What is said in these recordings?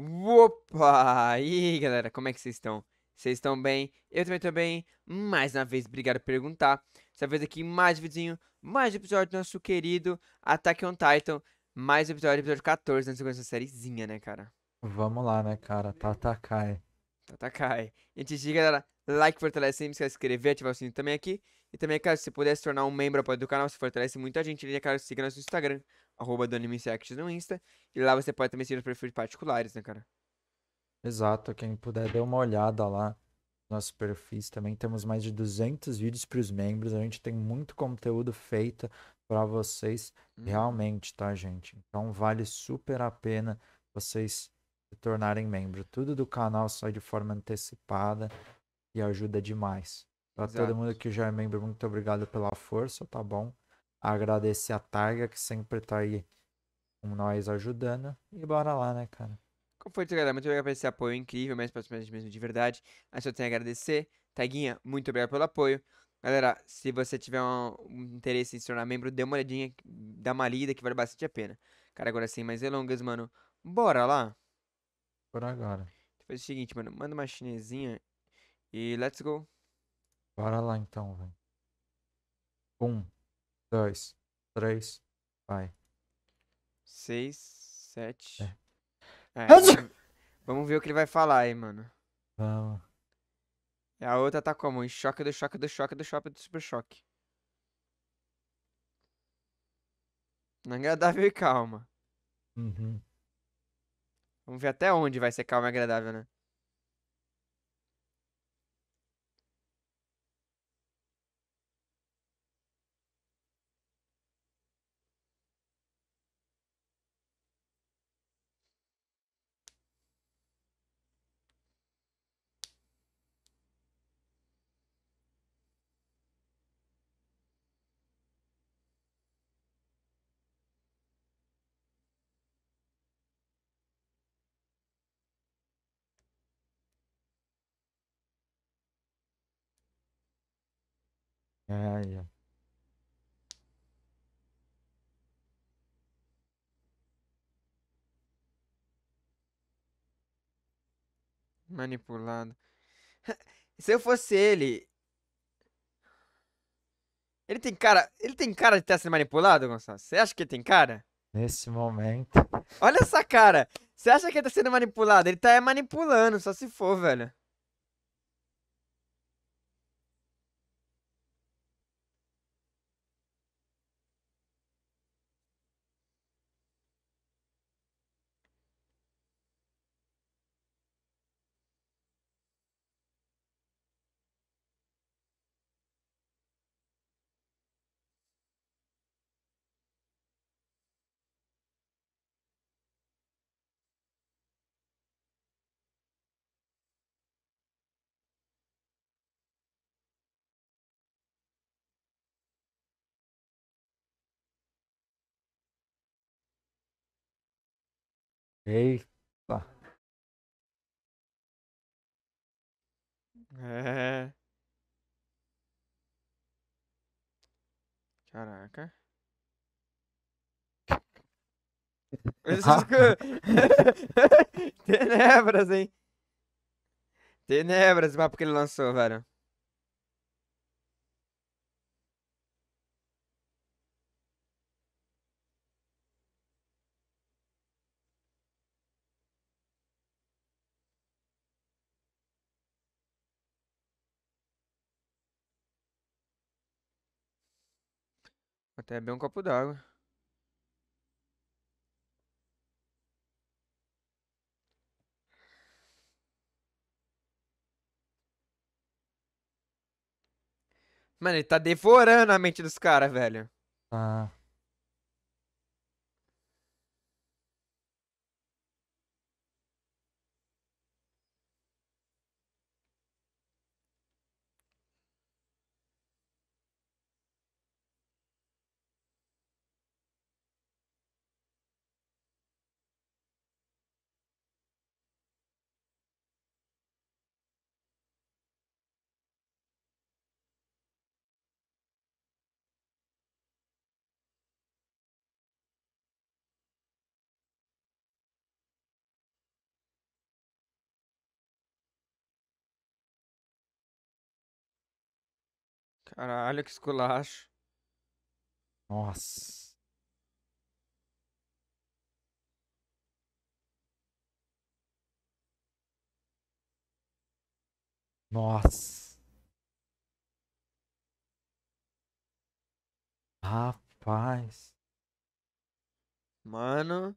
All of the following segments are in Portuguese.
Opa! E aí, galera, como é que vocês estão? Vocês estão bem? Eu também tô bem. Mais uma vez, obrigado por perguntar. Dessa vez aqui, mais um videozinho, mais um episódio do nosso querido Attack on Titan. Mais um episódio, episódio 14, nessa sequência sériezinha, né, cara? Vamos lá, né, cara? Tatakai. Tatakai. Antes de galera, like fortalece sempre, se inscrever, ativar o sininho também aqui. E também, cara, se você puder se tornar um membro apoio do canal, você fortalece muita gente. E, cara, siga nosso Instagram, arroba do no Insta. E lá você pode também seguir os perfis particulares, né, cara? Exato, quem puder dar uma olhada lá nos nossos perfis. Também temos mais de 200 vídeos para os membros. A gente tem muito conteúdo feito para vocês, Hum. realmente, tá, gente? Então vale super a pena vocês se tornarem membro. Tudo do canal sai de forma antecipada e ajuda demais. Para todo mundo que já é membro, muito obrigado pela força, tá bom? Agradecer a Targa, que sempre tá aí com nós ajudando. E bora lá, né, cara? Como foi, galera? Muito obrigado por esse apoio incrível, mais próximamente mesmo de verdade. Aí só tenho a agradecer. Taguinha, muito obrigado pelo apoio. Galera, se você tiver um, um interesse em se tornar membro, dê uma olhadinha, dá uma lida que vale bastante a pena. Cara, agora sem mais delongas, mano, bora lá? Por agora. Faz o seguinte, mano, manda uma chinesinha e let's go. Bora lá então, velho. Um, dois, três, vai. Seis, sete. É. É, vamos, ver o que ele vai falar aí, mano. Vamos. E a outra tá como? Em choque do choque do choque do choque do super choque. Não é agradável e calma. Uhum. Vamos ver até onde vai ser calma e agradável, né? É, aí, ó. Manipulado. Se eu fosse ele. Ele tem cara. Ele tem cara de estar sendo manipulado, Gonçalo? Você acha que ele tem cara? Nesse momento. Olha essa cara! Você acha que ele tá sendo manipulado? Ele tá é, manipulando, só se for, velho. Eita. É. Caraca. Tenebras, hein? Tenebras, o papo que ele lançou, velho. Até beber um copo d'água. Mano, ele tá devorando a mente dos caras, velho. Tá. Caralho, que esculacho. Nossa. Nossa. Rapaz. Mano.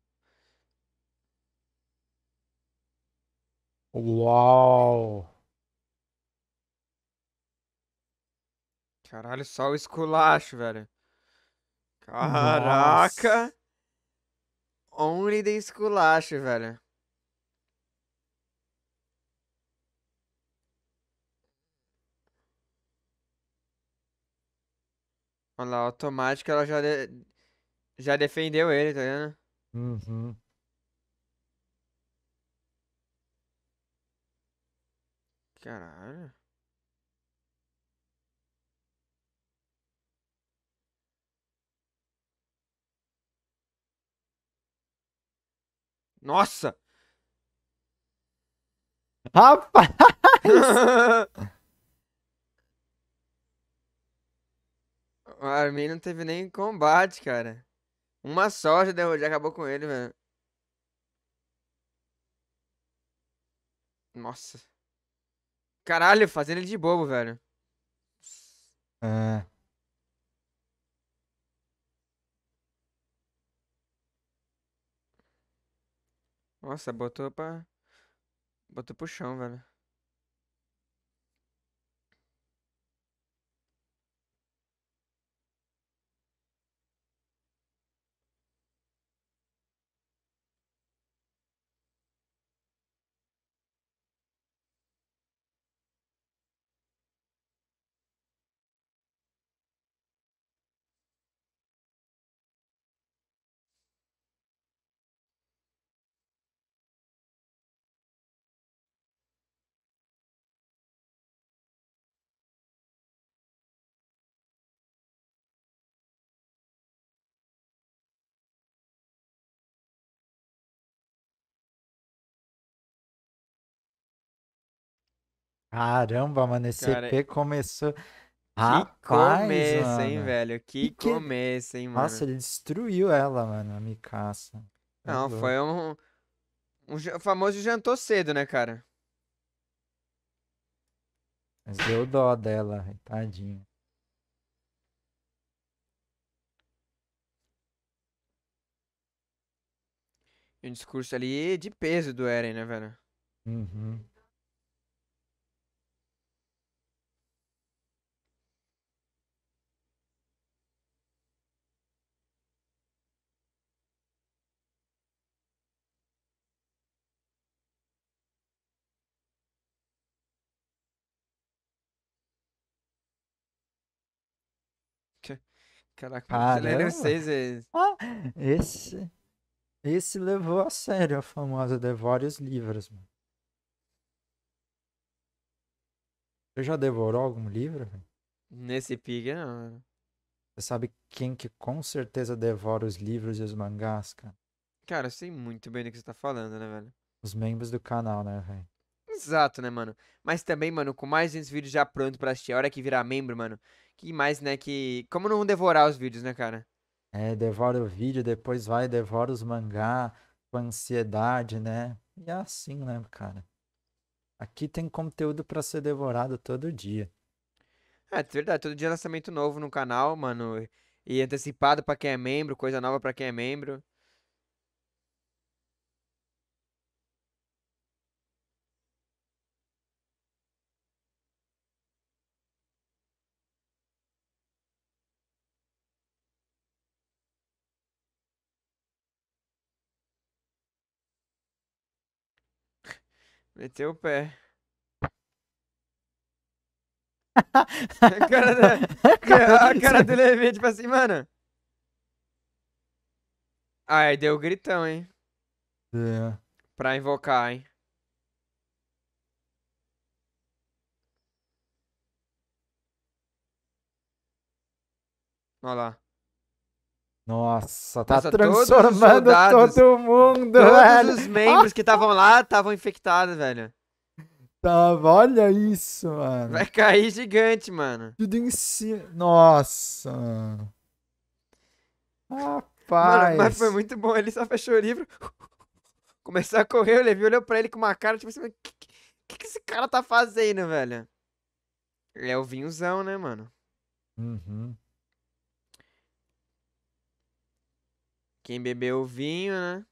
Uau. Caralho, só o esculacho, velho. Caraca. Nossa. Only the esculacho, velho. Olha lá, automático ela já, de- já defendeu ele, tá vendo? Uhum. Caralho. Nossa! Rapaz. O Armin não teve nem combate, cara. Uma só já, derro- já acabou com ele, velho. Nossa. Caralho, fazendo ele de bobo, velho. É. Nossa, botou pra. Botou pro chão, velho. Caramba, mano, esse Cara, EP começou. que Rapaz, começo, hein, mano. velho. Que Que começo, hein, Nossa, mano. ele destruiu ela, mano, a Mikasa. É Não, foi um. Um famoso jantou cedo, né, cara? Mas deu dó dela, tadinha. E um discurso ali de peso do Eren, né, velho? Uhum. Caraca, você leu Caramba. seis vezes. Ah, esse, esse levou a sério a famosa os livros, mano. Você já devorou algum livro? velho? Nesse pique, não. mano. Você sabe quem que com certeza devora os livros e os mangás, cara? Cara, eu sei muito bem do que você tá falando, né, velho? Os membros do canal, né, velho? Exato, né, mano? Mas também, mano, com mais uns vídeos já prontos pra assistir, a hora que virar membro, mano. Que mais, né, que... Como não devorar os vídeos, né, cara? É, devora o vídeo, depois vai, devora os mangá com ansiedade, né? E é assim, né, cara? Aqui tem conteúdo pra ser devorado todo dia. É, é verdade, todo dia lançamento novo no canal, mano. E antecipado pra quem é membro, coisa nova pra quem é membro. Meteu o pé. A cara, da... a cara do Levi, tipo assim, mano. Ai, deu gritão, hein? É. Pra invocar, hein? Olha lá. Nossa, tá Nossa, todos os transformando soldados- todo mundo, Todos velho. os membros que estavam lá estavam infectados, velho. Tava, olha isso, mano. Vai cair gigante, mano. Tudo em cima. Nossa, mano. Mano, Rapaz. mas foi muito bom. Ele só fechou o livro. Começou a correr, o Levi olhou pra ele com uma cara, tipo assim, o que, que, que esse cara tá fazendo, velho? É o vinhozão, né, mano? Uhum. Quem bebeu o vinho, né?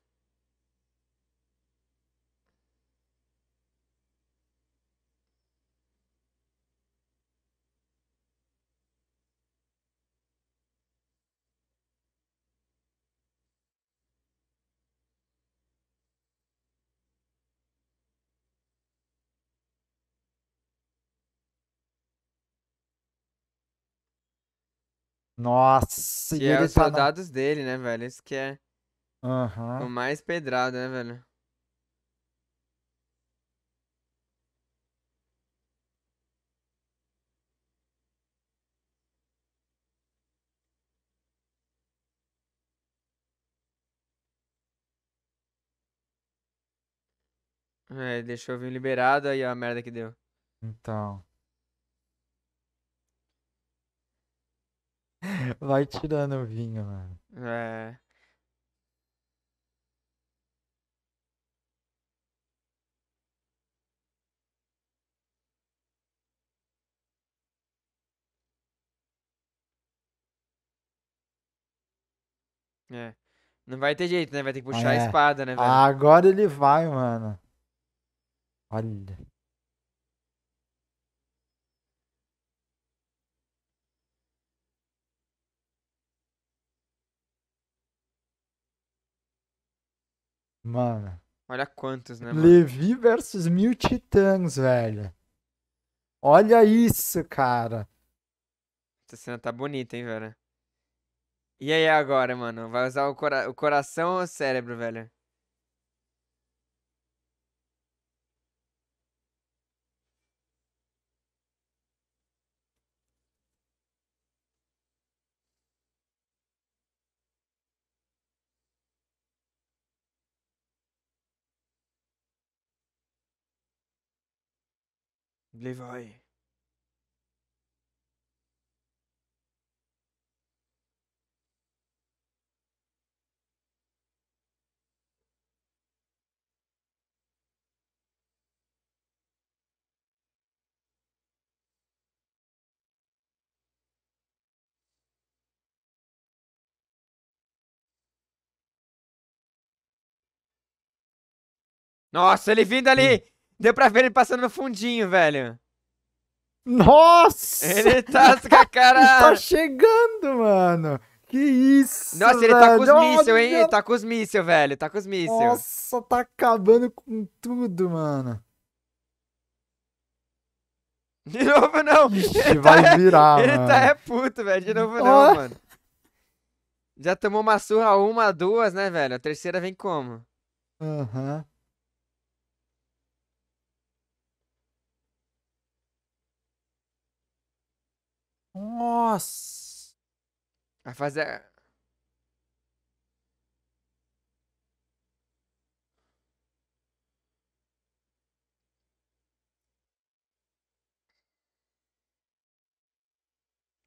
Nossa, e Que é ele os tá na... soldados dele, né, velho? Isso que é Aham. o mais pedrado, né, velho? É, deixou vinho liberado, aí ó, a merda que deu. Então. Vai tirando o vinho, mano. É. É. Não vai ter jeito, né? Vai ter que puxar a É. espada, né, velho? Agora ele vai, mano. Olha. Mano. Olha quantos, né, mano? Levi versus mil titãs, velho. Olha isso, cara. Essa cena tá bonita, hein, velho? E aí agora, mano? Vai usar o, cora- o coração ou o cérebro, velho? Levi. Nossa, ele vindo ali! Deu pra ver ele passando no fundinho, velho. Nossa! Ele tá com a cara. Tá chegando, mano. Que isso, Nossa, ele tá com os mísseis, hein? Ele tá com os mísseis, velho. Tá com os mísseis. Nossa, tá acabando com tudo, mano. De novo, não. Ixi, Ele vai tá- virar, Ele mano. tá é puto, velho. De novo, não, Ó. mano. Já tomou uma surra, uma, duas, né, velho? A terceira vem como? Aham. Nossa. Vai fazer.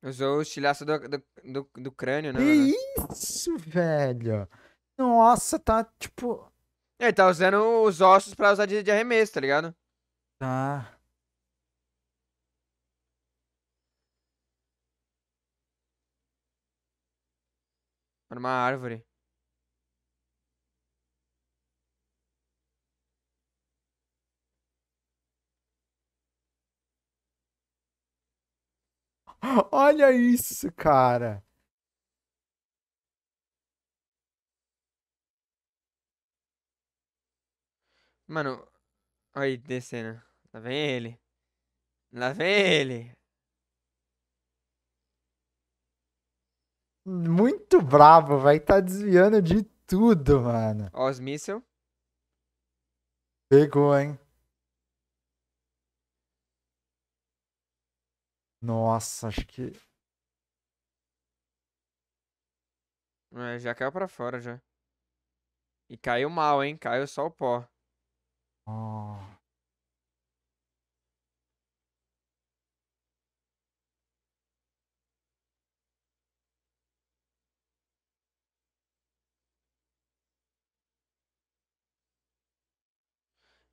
Usou o estilhaço do, do, do, do crânio, né, Que mano? isso, velho? Nossa, tá tipo. Ele tá usando os ossos pra usar de, de arremesso, tá ligado? Tá. Uma árvore. Olha isso, cara. Mano, olha aí descendo. Lá vem ele. Lá vem ele. Muito bravo, vai tá desviando de tudo, mano. Ó os mísseis. Pegou, hein? Nossa, acho que. É, já caiu pra fora já. E caiu mal, hein? Caiu só o pó. Ó.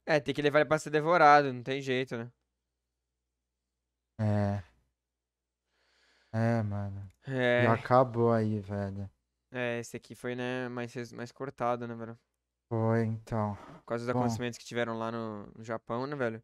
É, tem que levar ele pra ser devorado, não tem jeito, né? É. É, mano. E É, acabou aí, velho. é, esse aqui foi, né, mais, mais cortado, né, velho? Foi, então. Por causa dos Bom. acontecimentos que tiveram lá no, no Japão, né, velho?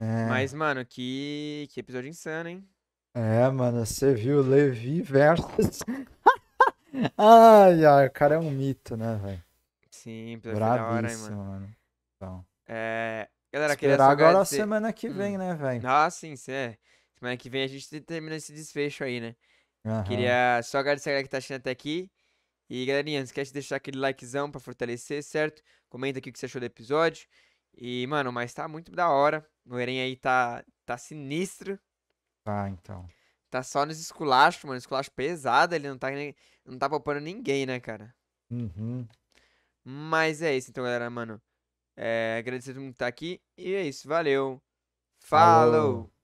É. Mas, mano, que, que episódio insano, hein? É, mano, você viu Levi versus. Ai, ai, o cara é um mito, né, velho? Sim, da hora, hein, mano. mano. Então. É, galera, queria Esperar agora a semana que Hum. vem, né, velho? Ah, sim, é. Semana que vem a gente termina esse desfecho aí, né? Aham. Queria só agradecer a galera que tá assistindo até aqui. E, galerinha, não esquece de deixar aquele likezão pra fortalecer, certo? Comenta aqui o que você achou do episódio. E, mano, mas tá muito da hora. O Eren aí tá, tá sinistro. Tá, então. Tá só nos esculachos, mano. Esculacho pesado. Ele não tá, nem, não tá poupando ninguém, né, cara? Uhum. Mas é isso, então, galera, mano. É, agradecer a todo mundo que tá aqui. E é isso, valeu. Falou. Falou.